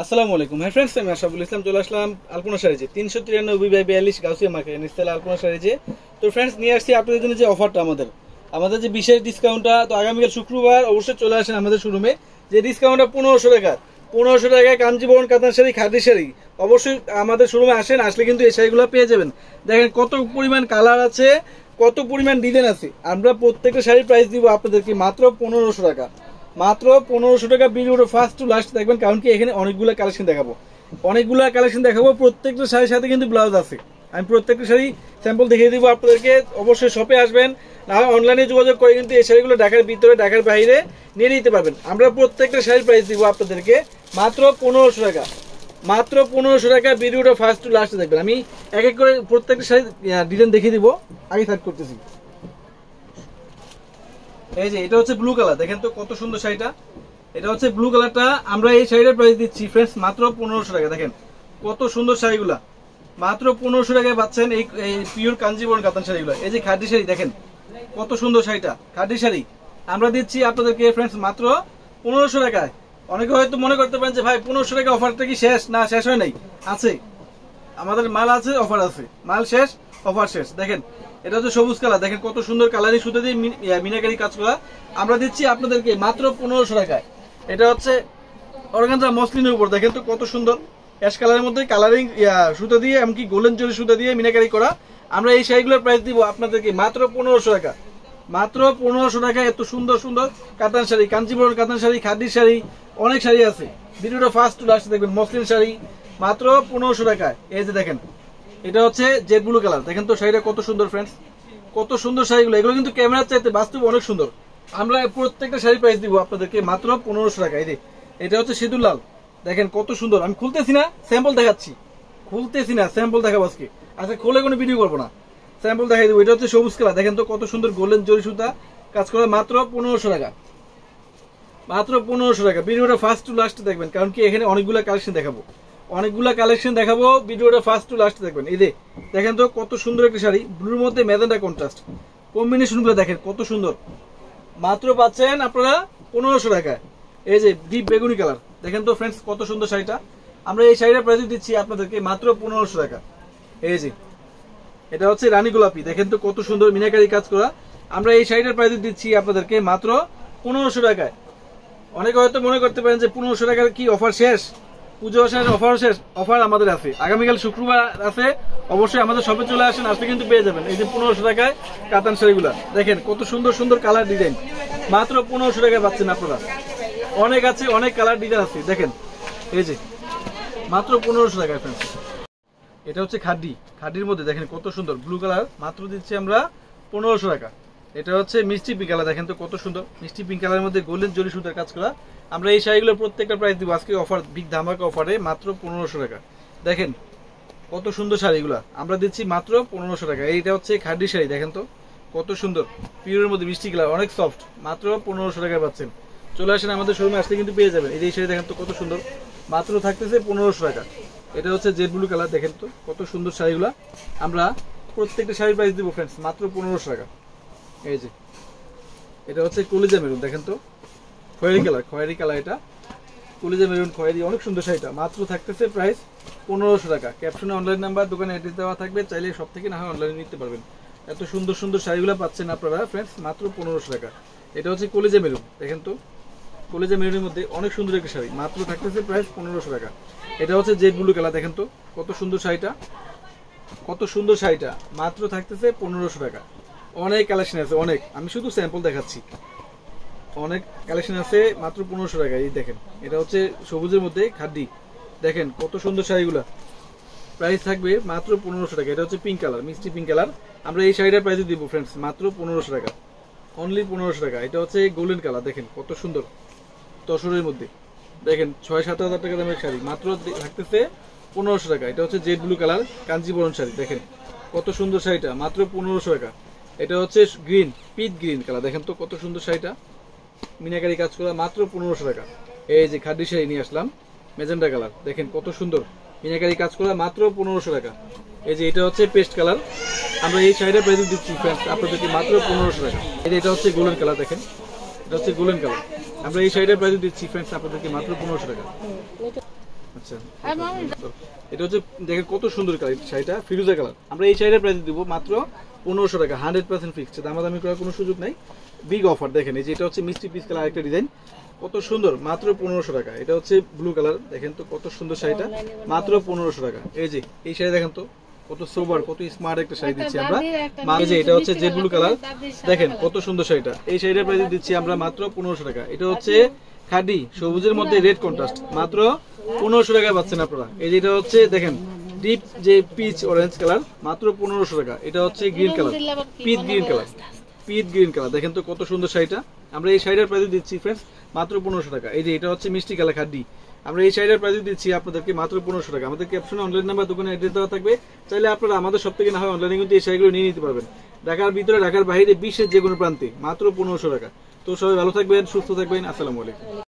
আসসালামু আলাইকুম। হ্যাঁ ফ্রেন্ডস আমি আশাফুল ইসলাম চলে আসলাম আলপনা সারিজে তিনশো তিরানব্বই বাই বিয়াল্লিশ গাউসিয়া মার্কেট নিস্তালা আলপনা সারিজে তো ফ্রেন্ডস নিয়ে আসছি আপনাদের জন্য যে অফারটা আমাদের। আমাদের যে বিশেষ ডিসকাউন্টটা তো আগামীকাল শুক্রবার অবশ্যই চলে আসেন আমাদের শোরুমে যে ডিসকাউন্টটা পনেরোশো টাকা পনেরোশো টাকায় কাঞ্জিবরণ কাতান শাড়ি, খাদি শাড়ি, অবশ্যই আমাদের শোরুমে আসেন, আসলে কিন্তু এই শাড়িগুলো পেয়ে যাবেন। দেখেন কত পরিমাণ কালার আছে, কত পরিমাণ ডিজাইন আছে। আমরা প্রত্যেকটা শাড়ির প্রাইস দিব আপনাদেরকে মাত্র পনেরোশো টাকা। মাত্র পনেরোশো টাকা ভিডিওটা ফার্স্ট টু লাস্ট দেখবেন, কারণ কি এখানে অনেকগুলো কালেকশন দেখাবো। অনেকগুলো কালেকশন দেখাবো, প্রত্যেকটা শাড়ির সাথে কিন্তু ব্লাউজ আছে। আমি প্রত্যেকটা শাড়ি স্যাম্পল দেখিয়ে দিব আপনাদেরকে, অবশ্যই শপে আসবেন না অনলাইনে যোগাযোগ করে কিন্তু এই শাড়িগুলো ঢাকার ভিতরে, ঢাকার বাইরে নিয়ে নিতে পারবেন। আমরা প্রত্যেকটা শাড়ির প্রাইস দিব আপনাদেরকে, মাত্র পনেরোশো টাকা। মাত্র পনেরোশো টাকা ভিডিওটা ফার্স্ট টু লাস্ট দেখবেন। আমি এক এক করে প্রত্যেকটা শাড়ি ডিজাইন দেখিয়ে দিব, আগে স্টার্ট করতেছি। এই যে, এটা হচ্ছে ব্লু কালার দেখেন তো কত সুন্দর শাড়িটা। এটা হচ্ছে ব্লু কালারটা আমরা এই শাড়িটার প্রাইস দিচ্ছি ফ্রেন্ডস মাত্র পনেরোশো টাকা। দেখেন কত সুন্দর শাড়িগুলা। মাত্র পনেরোশো টাকায় পাচ্ছেন এই পিওর কাঞ্জিবরণ কাতান শাড়িগুলো। এই যে খাদি শাড়ি, দেখেন কত সুন্দর শাড়িটা। খাদি শাড়ি। আমরা দিচ্ছি আপনাদেরকে ফ্রেন্ডস মাত্র পনেরোশো টাকায়। অনেকে হয়তো মনে করতে পারেন যে, ভাই, পনেরোশো টাকা অফারটা কি শেষ? না, শেষ হয় নাই। আছে। আমাদের মাল আছে, অফার আছে। মাল শেষ, অফার শেষ। দেখেন এটা হচ্ছে সবুজ কালার। দেখেন কত সুন্দর কালারিং সুতো দিয়ে মিনাকারি কাজ করা আমরা দিচ্ছি আপনাদেরকে মাত্র পনেরোশো টাকায়। এটা হচ্ছে অর্গানজা মসলিনের উপর। দেখেন তো কত সুন্দর। অ্যাশ কালারের মধ্যে কালারিং সুতো দিয়ে, এমনকি গোল্ডেন জরি সুতো দিয়ে মিনাকারি করা। আমরা এই শাড়িগুলোর প্রাইস দিব আপনাদেরকে মাত্র পনেরোশো টাকা। মাত্র পনেরোশো টাকা এত সুন্দর সুন্দর কাতান শাড়ি। কাঞ্চিপুরের কাতান শাড়ি খাদির শাড়ি, অনেক শাড়ি আছে। ভিডিওটা ফার্স্ট টু লাস্ট দেখবেন। মসলিন শাড়ি মাত্র পনেরোশো টাকায়। এই যে দেখেন এটা হচ্ছে জেড ব্লু কালার দেখেন তো শাড়িটা কত সুন্দর ফ্রেন্ডস কত সুন্দর শাড়িগুলো। এগুলো কিন্তু ক্যামেরার চাইতে বাস্তব অনেক সুন্দর। আমরা প্রত্যেকটা শাড়ি প্রাইস দিব আপনাদেরকে মাত্র পনেরোশো টাকা। এই এটা হচ্ছে সিঁদুর লাল। দেখেন কত সুন্দর। আমি খুলতেছি না স্যাম্পল দেখাচ্ছি। খুলতেছি না স্যাম্পল দেখাবো আজকে। আচ্ছা খুলে কোনো ভিডিও করব না। স্যাম্পল দেখাই দেবো। এটা হচ্ছে সবুজ কালার দেখেন তো কত সুন্দর গোল্ডেন জরি সুতা। কাজ করে মাত্র পনেরোশো টাকা। মাত্র পনেরোশো টাকা। ভিডিওটা ফার্স্ট টু লাস্ট দেখবেন। কারণ কি এখানে অনেকগুলো কালেকশন দেখাবো। অনেকগুলো কালেকশন দেখাবো, ভিডিওটা ফার্স্ট টু লাস্ট দেখবেন। এই দেখেন তো কত সুন্দর একটা শাড়ি, ব্লুর মধ্যে মেজেন্টা কন্ট্রাস্ট কম্বিনেশনগুলো দেখেন, কত সুন্দর। মাত্র পাচ্ছেন আপনারা পনেরোশো টাকায়। এই যে ডিপ বেগুনি কালার দেখেন তো ফ্রেন্ডস কত সুন্দর শাড়িটা। আমরা এই শাড়িটা প্রাইস দিচ্ছি আপনাদেরকে মাত্র পনেরোশো টাকা। এই যে, এটা হচ্ছে রানী গোলাপি। দেখেন তো কত সুন্দর মিনাকারি কাজ করা। আমরা এই শাড়িটার প্রাইস দিচ্ছি আপনাদেরকে মাত্র পনেরোশো টাকায়। অনেকে হয়তো মনে করতে পারেন যে পনেরোশো টাকার কি অফার শেষ? পুজো শেষ অফার শেষ অফার আমাদের আছে। আগামীকাল শুক্রবার আছে, অবশ্যই আমাদের শপে চলে আসেন, আসলে কিন্তু পেয়ে যাবেন। এই যে পনেরোশো টাকায় কাতান শাড়িগুলা। দেখেন, কত সুন্দর সুন্দর কালার ডিজাইন মাত্র পনেরোশো টাকায় পাচ্ছেন আপনারা। অনেক আছে, অনেক কালার ডিজাইন আছে, দেখেন। এই যে, মাত্র পনেরোশো টাকায় ফ্রেন্ডস এটা হচ্ছে খাড্ডি। খাড্ডির মধ্যে দেখেন কত সুন্দর ব্লু কালার মাত্র দিচ্ছি আমরা পনেরোশো টাকা। এটা হচ্ছে মিষ্টি পিঙ্ক কালার দেখেন তো কত সুন্দর। মিষ্টি পিঙ্ক কালারের মধ্যে গোল্ডেন জরি সুতার কাজ করা। আমরা এই শাড়িগুলো প্রত্যেকটা প্রাইস দিব। আজকে অফার বিগ ধামাকা অফারে মাত্র পনেরোশো টাকা। দেখেন কত সুন্দর শাড়িগুলো। আমরা দিচ্ছি মাত্র পনেরোশো টাকা। এইটা হচ্ছে খাড্ডি শাড়ি, দেখেন তো কত সুন্দর। পিওরের মধ্যে মিষ্টি কালার অনেক সফট মাত্র পনেরোশো টাকায় পাচ্ছেন। চলে আসেন আমাদের শোরুমে আসলে কিন্তু পেয়ে যাবেন। এই যে শাড়ি দেখেন তো কত সুন্দর। মাত্র থাকতেছে পনেরোশো টাকা। এটা হচ্ছে জেড ব্লু কালার দেখেন তো কত সুন্দর শাড়িগুলো। আমরা প্রত্যেকটা শাড়ির প্রাইস দিব ফ্রেন্ডস মাত্র পনেরোশো টাকা। এই যে। এটা হচ্ছে কলিজা মেরুন, দেখেন তো। খয়েরি কালার খয়েরি কালার এটা। কলিজা মেরুন, খয়েরি, অনেক সুন্দর শাড়িটা। মাত্র থাকতেছে প্রাইস পনেরোশো টাকা। ক্যাপশনে অনলাইন নাম্বার দোকানে অ্যাড্রেস দেওয়া থাকবে। চাইলে সব থেকে না হয় অনলাইনে নিতে পারবেন। এত সুন্দর সুন্দর শাড়িগুলো পাচ্ছেন আপনারা ফ্রেন্ডস মাত্র পনেরোশো টাকা। এটা হচ্ছে কলিজা মেরুন, দেখেন তো। কলেজে মেরুনের মধ্যে অনেক সুন্দর একটা শাড়ি, মাত্র থাকতেছে প্রাইস পনেরোশো টাকা। এটা হচ্ছে জেড ব্লু কালার, দেখেন তো। কত সুন্দর শাড়িটা। কত সুন্দর শাড়িটা, মাত্র থাকতেছে পনেরোশো টাকা। অনেক কালেকশন আছে, অনেক। আমি শুধু স্যাম্পল দেখাচ্ছি। অনেক কালেকশন আছে, মাত্র পনেরোশো টাকা এই দেখেন। এটা হচ্ছে সবুজের মধ্যে খাদ্দি দেখেন, কত সুন্দর শাড়িগুলা। প্রাইস থাকবে মাত্র পনেরোশো টাকা। এটা হচ্ছে পিঙ্ক কালার মিষ্টি পিঙ্ক কালার আমরা এই শাড়িটার প্রাইস দিব ফ্রেন্ডস মাত্র পনেরোশো টাকা। অনলি পনেরোশো টাকা। এটা হচ্ছে গোল্ডেন কালার দেখেন, কত সুন্দর। তসরের মধ্যে। দেখেন, ছয় সাত হাজার টাকা দামের শাড়ি। মাত্র থাকতেছে পনেরোশো টাকা। এটা হচ্ছে jade blue colour Kanjeevaram sari, দেখেন। কত সুন্দর শাড়িটা, মাত্র পনেরোশো টাকা। এটা হচ্ছে গ্রিন পিট গ্রিন কালার। দেখেন তো কত সুন্দর শাড়িটা। মিনাকারি কাজ করা মাত্র পনেরোশো টাকা। এই যে খাদ্য শাড়ি নিয়ে আসলাম মেজেন্ডা কালার। দেখেন কত সুন্দর। মিনাকারি কাজ করা মাত্র পনেরোশো টাকা। এই যে এটা হচ্ছে পেস্ট কালার। আমরা এই শাড়িটা প্রাইস দিচ্ছি আপনাদেরকে মাত্র পনেরোশো টাকা। এই এটা হচ্ছে গোল্ডেন কালার দেখেন। এটা হচ্ছে গোল্ডেন কালার। আমরা এই শাড়িটার প্রাইস দিচ্ছি ফ্রেন্ডস আপনাদেরকে মাত্র পনেরোশো টাকা। আচ্ছা এটা হচ্ছে দেখেন কত সুন্দর কালার শাড়িটা ফিরোজা কালার। আমরা এই শাড়িটার প্রাইস দিব মাত্র পনেরোশো টাকা হান্ড্রেড পার্সেন্ট ফিক্সড দামাদামি করার কোনো সুযোগ নাই। বিগ অফার দেখেন এই যে এটা হচ্ছে মিষ্টি পিস কালার একটা ডিজাইন কত সুন্দর মাত্র পনেরোশো টাকা। এটা হচ্ছে ব্লু কালার দেখেন তো কত সুন্দর শাড়িটা। মাত্র পনেরোশো টাকা। এই যে এই শাড়ি দেখেন তো কত সোবার কত স্মার্ট একটা শাড়ি দিচ্ছি আমরা। মা- এই যে এটা হচ্ছে জেড ব্লু কালার দেখেন কত সুন্দর শাড়িটা। এই শাড়িটার প্রাইস দিচ্ছি আমরা মাত্র পনেরোশো টাকা। এটা হচ্ছে খাদি সবুজের মধ্যে রেড কন্ট্রাস্ট মাত্র পনেরোশো টাকায় পাচ্ছেন আপনারা। এই যে এটা হচ্ছে দেখেন ডিপ যে পিচ অরেঞ্জ কালার মাত্র পনেরোশো টাকা। এটা হচ্ছে green colour peach green colour peach green colour দেখেন তো কত সুন্দর শাড়িটা। আমরা এই শাড়িটার প্রাইস দিচ্ছি ফ্রেন্ডস মাত্র পনেরোশো টাকা। এই যে এটা হচ্ছে মিষ্টি কালার খাড্ডি আমরা এই শাড়িটার প্রাইস দিচ্ছি আপনাদেরকে মাত্র পনেরোশো টাকা। আমাদের ক্যাপশনে অনলাইন নাম্বার দোকানে অ্যাড্রেস দেওয়া থাকবে। চাইলে আপনারা আমাদের সব থেকে না হয় অনলাইনে কিন্তু এই শাড়িগুলো নিয়ে নিতে পারবেন। ঢাকার ভিতরে ঢাকার বাইরে বিশ্বের যে কোনো প্রান্তে মাত্র পনেরোশো টাকা। তো সবাই ভালো থাকবেন সুস্থ থাকবেন। আসসালামু আলাইকুম।